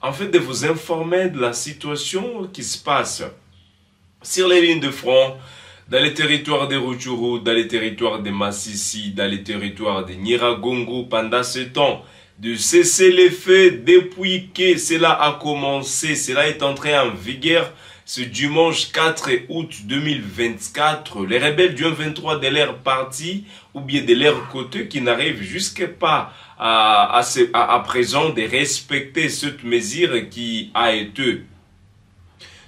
en fait de vous informer de la situation qui se passe sur les lignes de front dans les territoires des Ruchuru, dans les territoires des Massissi, dans les territoires des Niragongo pendant ce temps, de cesser les faits depuis que cela a commencé, cela est entré en vigueur ce dimanche 4 août 2024, les rebelles du 23 de leur parti ou bien de l'air côté qui n'arrivent jusque pas à, à, à, présent de respecter cette mesure qui a été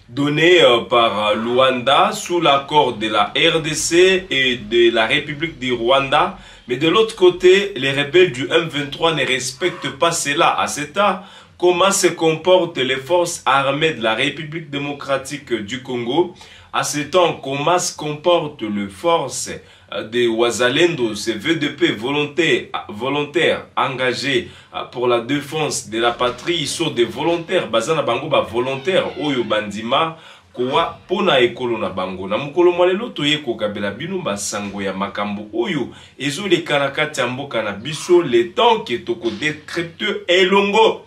donnée euh, par euh, Luanda sous l'accord de la RDC et de la République du Rwanda. Mais de l'autre côté, les rebelles du M23 ne respectent pas cela. À cet âge. comment se comportent les forces armées de la République démocratique du Congo À ce temps, comment se comportent les forces Euh, des Wazalendos, c'est VDP, volontaires, volontaires engagés euh, pour la défense de la patrie. Ils sont des volontaires. Bazana bango ba volontaires. Oyo bandima kowa pona ekolo na bango na mokolo mwa lelo toye kokabela bino basango ya makambo oyo ezoleka na kati ya mboka na biso le temps ke tokodecrypte elongo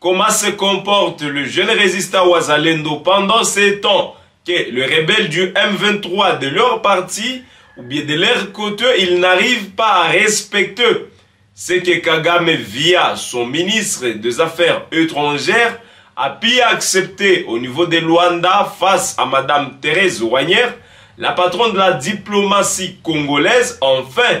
Comment se comporte le jeune résistant Ouazalendo pendant ces temps que le rebelle du M23 de leur parti ou bien de leur côté, ils n'arrivent pas à respecter ce que Kagame, via son ministre des Affaires étrangères, a pu accepter au niveau de Luanda face à Madame Thérèse Ouanière, la patronne de la diplomatie congolaise, enfin,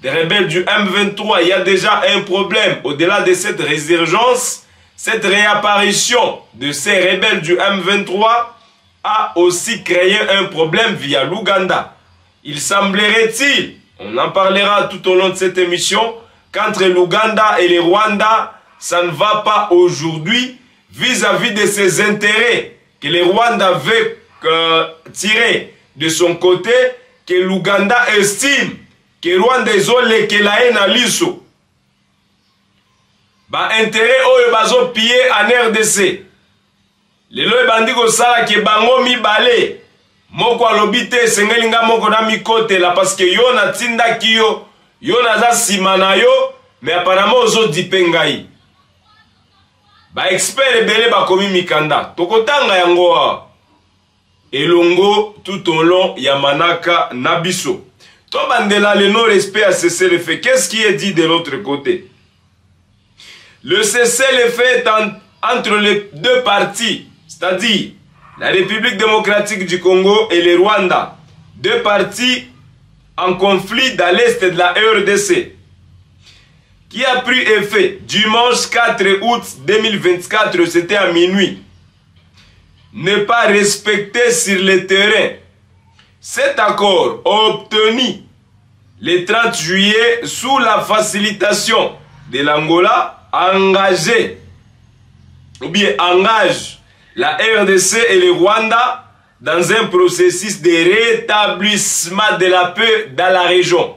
Des rebelles du M23, il y a déjà un problème. Au-delà de cette résurgence, cette réapparition de ces rebelles du M23, a aussi créé un problème via l'Ouganda. Il semblerait-il, on en parlera tout au long de cette émission, qu'entre l'Ouganda et le Rwanda, ça ne va pas aujourd'hui vis-à-vis de ces intérêts que le Rwanda veut euh, tirer de son côté, que l'Ouganda estime que Rwanda ezolekela ye na liso bainteret oyo bazopille en rdc lelo ebandi kosala ke bango mibale moko alobi te esengeli ngai moko namikotela parceke yo natindaki yo yo naza nsima na yo me aparama ozodipe ngai ba expert ebele bakomi mikanda tokotanga yango elongo tout au long ya manaka na biso tobandela le non respect ya cessez le fait qu'est-ce qui est dit de l'autre côté le cessez le fait est en, entre les deux parties c'est-à-dire la République démocratique du Congo et le Rwanda deux parties en conflit dans l'est de la e RDC qui a pris effet dimanche 4 août 2024, c'était à minuit, n'est pas respecté sur le terrain. Cet accord obtenu le 30 juillet sous la facilitation de l'Angola engagé, ou bien engage la RDC et le Rwanda dans un processus de rétablissement de la paix dans la région.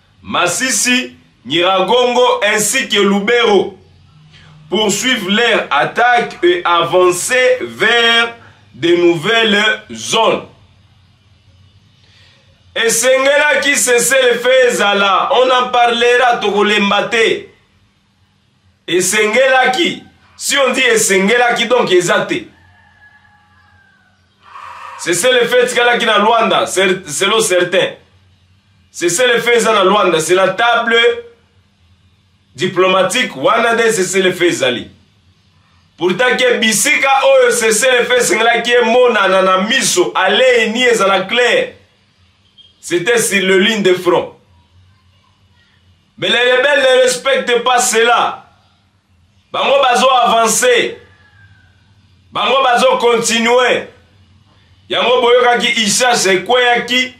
Masisi, Nyiragongo ainsi que Lubero poursuivent leur attaque et avancent vers de nouvelles zones. esengelaki seselefe ezala on en parlera tokolemba te esengelaki si on dit esengelaki donc eza te sese le fait etikalaki na luanda selon certain sese le fait eza na luanda c'est la table diplomatique wana nde sese le fait ezali pourtant ke bisika oyo sese le fait esengelaki emonana na miso aleini ezala claire c'était sur le ligne de front Mais les rebelles ne respectent pas cela. Bango bazo avancer. Bango bazo continuer. Yango boyokaki Ishach ekweyaki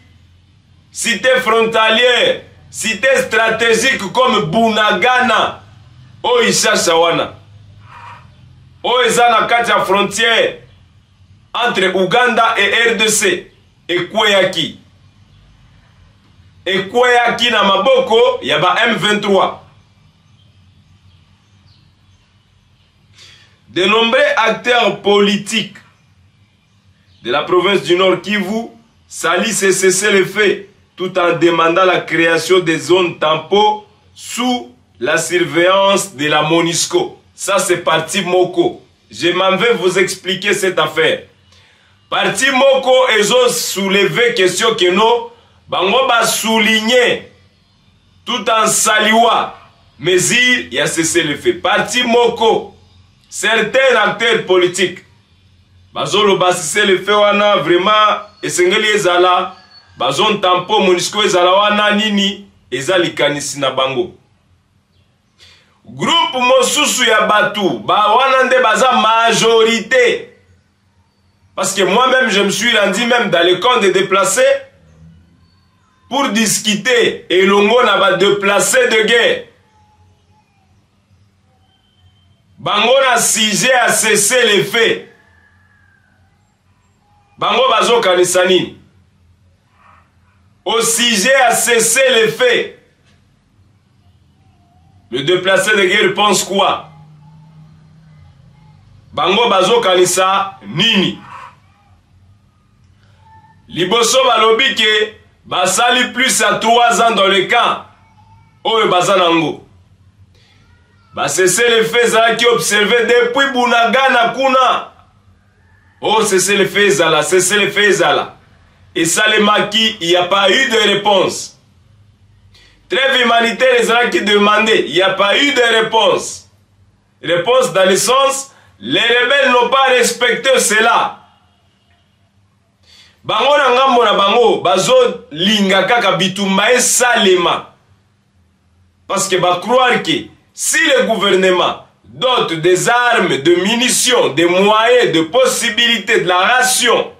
cité frontalière, cité stratégique comme Bunagana. O Ishach wana. O eza na kati ya frontière entre Ouganda et RDC. ekweyaki ekweyaki na maboko ya ba M23 de nombreux acteurs politiques de la province du Nord Kivu salissent et cessent les faits tout en demandant la création des zones tampons sous la surveillance de la MONUSCO. Ça, c'est parti Moko. Je m'en vais vous expliquer cette affaire. Parti moko ezo soulever question que non, bango ba souligner tout en saluant mesure ya cessez le feu. Parti moko certains acteurs politiques bazoloba cessez le feu wana vraiment esengeli ezala bazontampo monisco ezala wana nini eza likanisi na bango groupe mosusu ya bato bawana nde baza majorité parce que moi-même je me suis rendu même dans le camp de déplacé pour discuter elongo na badeplace de guerre bango na sujet ya cesse le fait bango bazokanisa nini au sujet ya cesse le fait le déplacé de guerre pense quoi bango bazokanisa nini liboso balobi ke basali plus ya 3 ans dans le camp oyo baza na yango basese le fait ezalaki observe depuis bunagana kuna o oh, seselefe ezala seselefe ezala esalemaki il y a pas eu de réponse trêve humanitaire ezalaki demande il y a pas eu de réponse réponse dans le sens les rebelles n'ont pas respecté cela bango na ngambo na bango bazolinga kaka bitumba esalema parce que bacroire ke si le gouvernement dote des armes de munitions des moyens de possibilités de la ration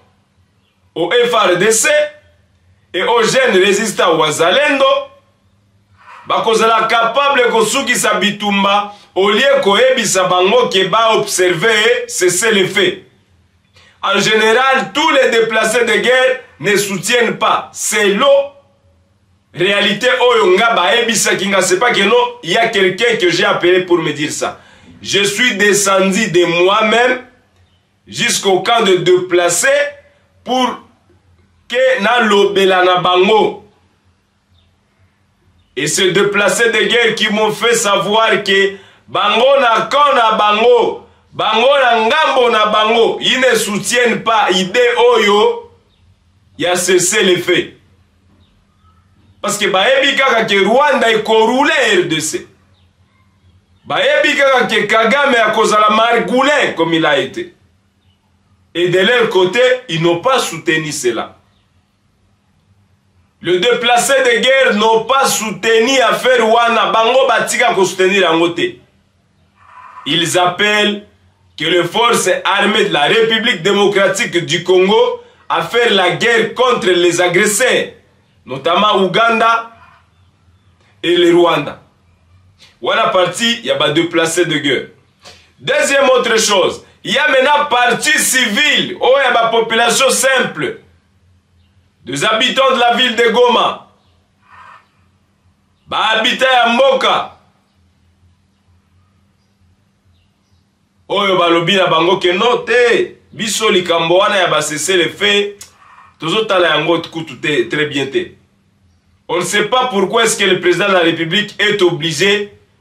au FRDC et aux jeunes résistants wazalendo est capable sa bitumba olie koyebisa bango ke c'est c'est le fait en général tous les déplacés de guerre ne soutiennent pas l'eau. Réalité oyo nga bayebisaki nga c'est pas que non, il y a quelqu'un que j'ai appelé pour me dire ça. Je suis descendu de moi-même jusqu'au camp de déplacés pour que na lobela na bango. Et se déplacer de guerre qui m'ont fait savoir que bango na camp na bango, bango na ngambo na bango, ils ne soutiennent pas idée oyo ya cesser les faits. parce que bayebi kaka ke rwanda ekorule rdc bayebi kaka ke kagame akozala margoulin comme il a été et de leur côté ils n'ont pas soutenu cela le déplacé de guerre n'ont pas soutenu affaire wana bango batika kosoutenir yango te ils appellent que les forces armées de la république démocratique du congo à faire la guerre contre les agresseurs notamment uganda et le rwanda wana parti ya badeplace de guerre deuxième autre chose ya mena parti civile oyo oh, ya bapopulation simple des habitants de la ville de Goma ba habita ya mboka oyo balobi na bango ke no te biso likambo wana ya basesele fe tozotala yango kutu te très bien te on ne sait pas pourquoi est ce que le président de la république est obligé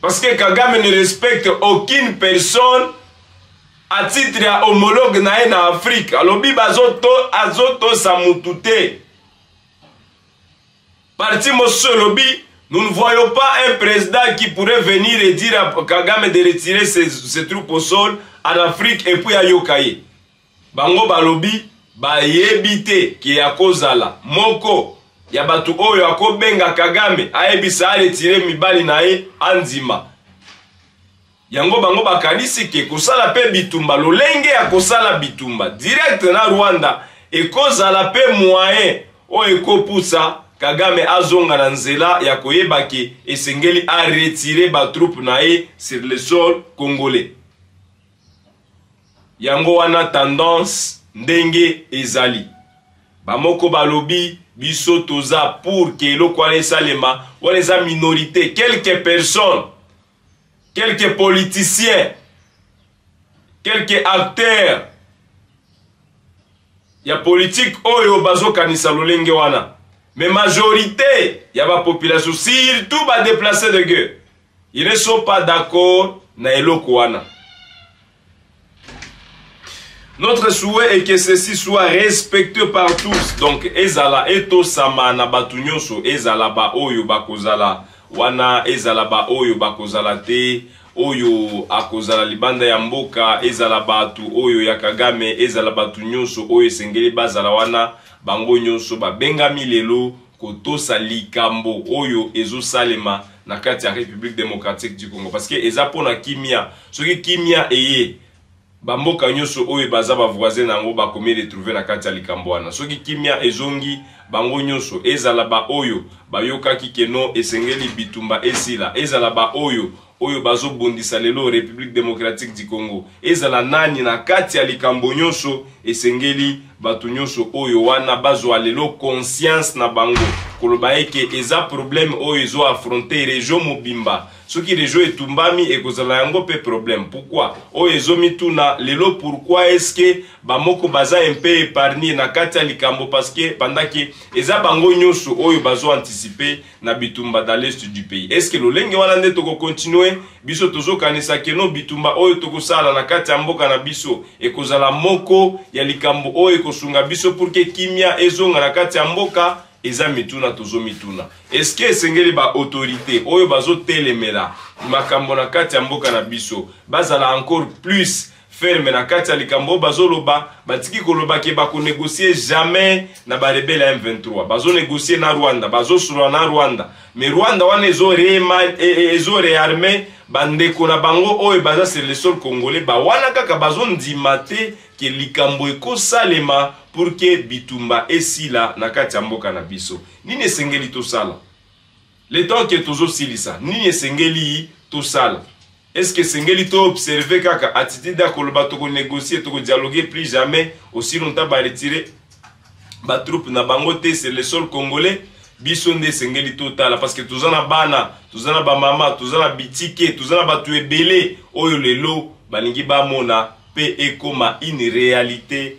Parce que Kagame ne respecte aucune personne à titre ya homologue na ye na Afrique. Alobi azotosa mutu te. Parti mosusu elobi nous ne voyons pas un président qui pourrait venir et dire à Kagame de retirer ses, ses troupes au sol en Afrique et puis ayoka ye. Bango balobi bayebi te ke akozala moko ya bato oyo akobenga Kagame ayebisa aretire mibali na ye andima. Yango bango bakanisi ke kosala pe bitumba lolenge ya kosala bitumba direct na Rwanda ekozala pe moyen oyo ekopusa Kagame azonga na nzela ya koyeba ke esengeli aretire ba troupes na ye sur le sol congolais. Yango wana tendance ndenge ezali. Bamoko balobi biso toza pour que eloko wana esalema, wana eza minorité, quelques personnes, quelques politiciens, quelques acteurs ya politique oyo bazokanisa lolenge wana mais majorité ya bapopulation surtout badeplace de gueux Ils ne sont pas d'accord na eloko wana. Notre souhait est que ceci soit respecté par tous. Donc, ezala eto sama na batu nyonso, ezala ba oyo bakozala wana, ezala ba oyo bakozala te, oyo akozala libanda ya mboka, ezala batu oyo ya Kagame, ezala batu nyonso oyo esengeli bazala wana, bango nyonso babengami lelo kotosa likambo oyo ezosalema na kati ya République démocratique du Congo parce que eza pona kimia soki kimia eye bamboka nyonso oyo baza bavoisin na yango bakomi retrouve na kati ya likambo wana soki kimia ezongi bango nyonso ezala baoyo bayokaki keno esengeli bitumba esila ezala baoyo oyo bazobundisa lelo Republique Democratique du Congo. Ezala nani na kati ya likambo nyonso, esengeli bato nyonso oyo wana bazwa lelo conscience na bango koloba eke eza problème oyo ezo affronter region mobimba. Soki region etumbami ekozala yango pe problème. Pourquoi? Oyo ezo mituna lelo pourquoi est-ce que bamoko baza un peu épargner na kati ya likambo parce que bandaki eza bango nyonso oyo bazo anticiper na bitumba dans l'est du pays est ce que lolenge wana nde tokokontinue biso tozokanisa keno bitumba oyo tokosala na kati ya mboka na biso ekozala moko ya likambo oyo ekosunga biso pour ke kimia ezonga na kati ya mboka eza mituna tozomituna eske esengeli baautorité oyo bazotelemela makambo na kati ya mboka na biso bazala encore plus ferme na kati ya likambo bazoloba batiki koloba ke bakonegocie jamais na barebele ya m23 bazonegocie na rwanda bazosolola na rwanda me rwanda wana ezo e, e, ezo rearme bandeko na bango oyo baza sur le sol congolais bawana kaka bazondima te ke likambo ekosalema pour ke bitumba esila na kati ya mboka na biso nini esengeli tosala Le temps que tozo silisa nini esengeli tosala est-ce que esengeli to observer kaka attitude ya koloba toko négocier toko dialoguer plus jamais aussi longtemps ba retirer ba troupes na bango te c'est le sol congolais biso nde esengeli totala parce que toza na bana toza na bamama toza na bitike toza na bato ebele oyo lelo balingi bamona mpe ekoma une réalité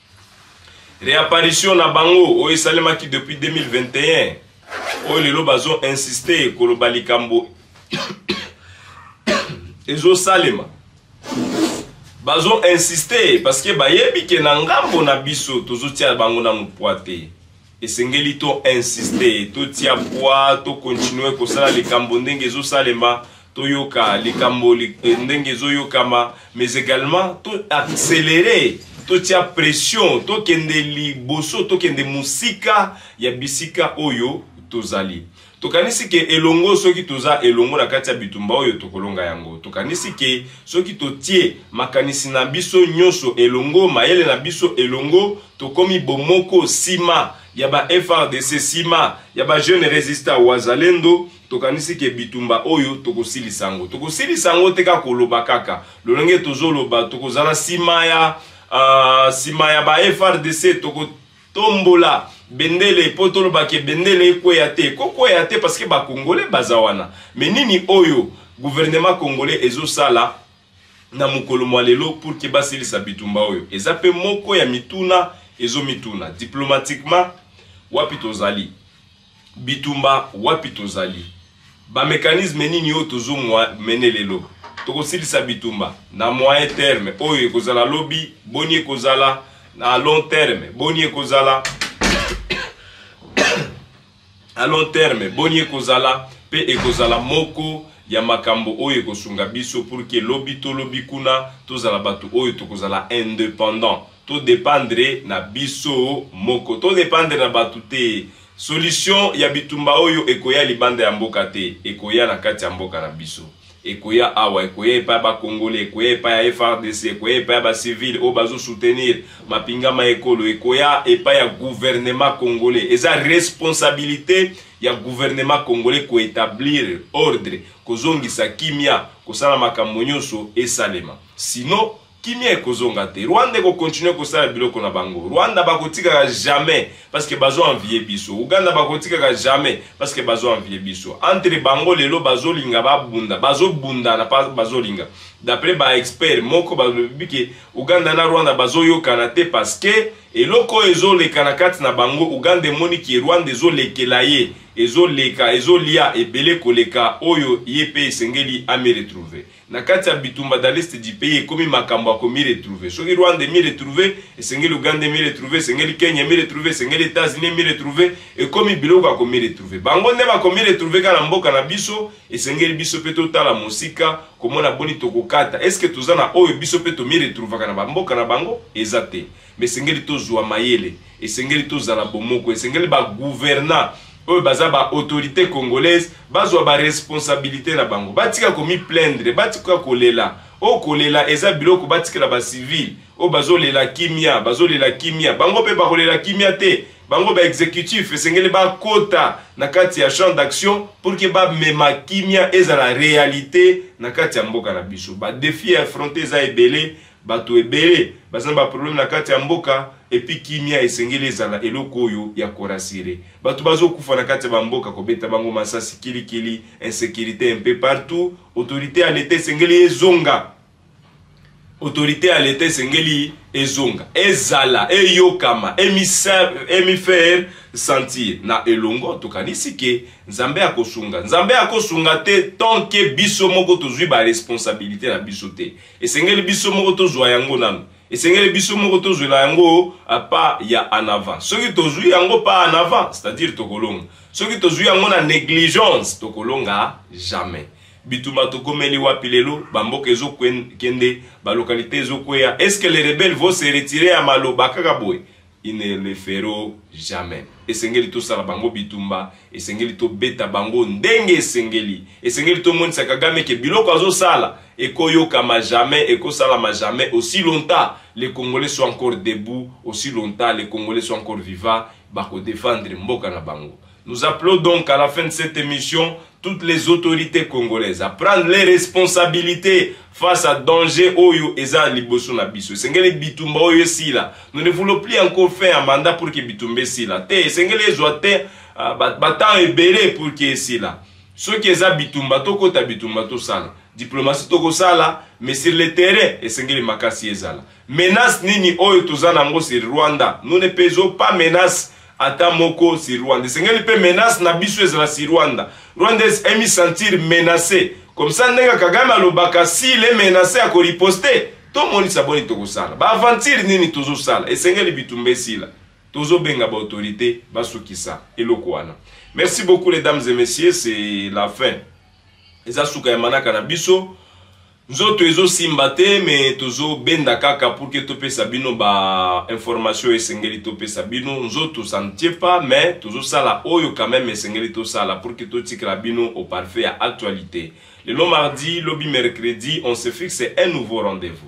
reapparition na bango oyo esalemaki depuis 2021 oyo lelo bazo insiste koloba likambo ezosalema bazo insiste parce que bayebi ke na ngambo na biso tozotia bango na mopwa te esengeli to insiste totia poids to continue kosala likambo ndenge ezosalema toyoka likambo eh, ndenge ezoyokama mais également to accéléré totia pression tokende liboso tokende mosika ya bisika oyo tozali Tokanisi ke elongo soki toza elongo na kati ya bitumba oyo tokolonga yango. Tokanisi ke soki totie makanisi na biso nyonso elongo, mayele na biso elongo, tokomi bomoko sima ya ba FRDC, sima ya ba jeunes resistants wazalendo, tokanisi ke bitumba oyo tokosilisa yango. Tokosilisa yango te kaka koloba kaka. Lolenge tozoloba tokozala sima ya uh, sima ya ba FRDC toko tombola bendele mpo toloba ke bendele ekweya te kokweya te parce que bakongole baza wana me nini oyo gouvernement congolais ezosala na mokolo mwa lelo pour ke basilisa bitumba oyo eza mpe moko ya mituna ezomituna diplomatiquement wapi tozali Bitumba wapi tozali? Ba mecanisme nini oyo tozo mene lelo? Tokosilisa bitumba na moyen terme oyo ekozala lobi boni ekozala na long terme boni ekozala à long terme boni ekozala mpe ekozala moko ya makambo oyo ekosunga biso pour ke lobi to lobi kuna tozala bato oyo tokozala independant To dependre na biso moko. To dependre na batu te. Solution ya bitumba oyo ekoya libanda ya mboka te. Ekoya na kati ya mboka na biso. Ekoya awa. Ekoya epai ya ba Congolais. Ekoya epai ya FRDC. Ekoya epai ya ba civils oyo bazo soutenir mapinga ma ekolo. Ekoya epai ya gouvernement Congolais. Eza responsabilite ya gouvernement Congolais ko etablir ordre. Kozongisa kimia. Kosala makambo nyoso esalema. Sinon. Kimia ekozonga te. Rwanda eko continuer kosala biloko na bango. Rwanda bakotikaka jamais parce que bazo envier biso. Uganda bakotikaka jamais parce que bazo envier biso. Entre bango lelo bazolinga babunda, bazobundana pa bazolinga. D'après ba experts moko balobi ke Uganda na Rwanda bazoyokana te parce que eloko oyo ezoleka na kati na bango Uganda emoni ke Rwanda ezolekela ye, ezoleka, ezolia ebele koleka oyo ye pe esengeli ami retrouver. Na kati ya bitumba dans l'est du pays ekomi makambo ya ko mi retrouver. Soki Rwanda emi retrouver, esengeli Uganda emi retrouver, esengeli Kenya emi retrouver, esengeli Etats-Unis emi retrouver, ekomi biloko ya ko mi retrouver. Bango nde ba ko mi retrouver kaka na mboka na biso, esengeli biso pe totala mosika komona boni tokokata. Est-ce que toza na oyo biso pe to mi retrouvaka na ba mboka na bango? Eza te. me esengeli tozwa mayele esengeli tozala bomoko esengeli bagouverna oyo baza baautorité congolaise bazwa baresponsabilité na bango batika komiplaindre batika kolela oyo oh, kolela eza biloko batikela bacivile oyo oh, bazolela kimia bazolela kimia bango mpe bakolela kimia te bango baexécutif esengeli bakota na kati ya champ d'action pour ke bamema kimia ezala réalité na kati ya mboka na biso badefi ya affronte eza ebele Bato ebele baza na ba problème na kati ya mboka epuis kimia esengeli ezala eloko oyo ya ko rassurer bato bazo kufa na kati ya ba mboka kobeta bango masasi kili kili insecurite un peu partout autorite ya l'etat esengeli ezonga autorite ya l'etat esengeli ezonga ezala eyokama emi faire sentir na elongo tokanisi ke nzambe akosunga nzambe akosunga te tant que biso moko tozwi ba responsabilité na biso te esengeli biso moko tozwa yango nanu esengeli biso moko tozwela yango pa ya en avant soki tozwi yango pa en avant c'est-à-dire tokolonga soki tozwi yango na négligence tokolonga jamais bituma tokomeli wapi lelo bamboka ezokende balokalite ezokweya est ce que les rebelles vont se retirer ya maloba kaka boye il ne le fero jamais esengeli tosala bango bitumba esengeli tobeta bango ndenge esengeli esengeli tomonisa kagame ke biloko azosala ekoyokama jamais ekosalama jamais aussi longtemps les congolais soit encore debout aussi longtemps les congolais soit encore viva bakodefendre mboka na bango Nous appelons donc à la fin de cette émission toutes les autorités congolaises à prendre les responsabilités face à danger oyo eza liboso na biso esengeli bitumba oyo esila nous ne voulons plus encore faire un mandat pour que bitumba esila te esengeli ezwa te euh, batemps ebele pour que esila soki eza bitumba tokota bitumba tosala diplomatie tokosala mais sur le terrain esengeli makasi ezala menace nini oyo toza nango sur rwanda nous ne pesons pas menace ata moko si Rwanda. Esengeli pe menace na biso ezala si Rwanda. Rwanda emi sentir menace. Comme ça ndenge Kagame alobaka si le menace ako riposter, to monisa boni toko sala. Ba aventure nini tozo sala. Esengeli bitumba esila. Tozo benga ba autorite ba sukisa eloko wana. Merci beaucoup les dames et messieurs, c'est la fin. Eza suka ya manaka na biso. Nzoto ezo simba te mais tozo benda kaka pour que topesa bino ba information esengeli topesa bino nzoto ça ne tient pas mais tozo sala oyo quand même esengeli tosala pour que totikela bino au parfait ya actualité. Lelo mardi, lobi mercredi, on se fixe un nouveau rendez-vous.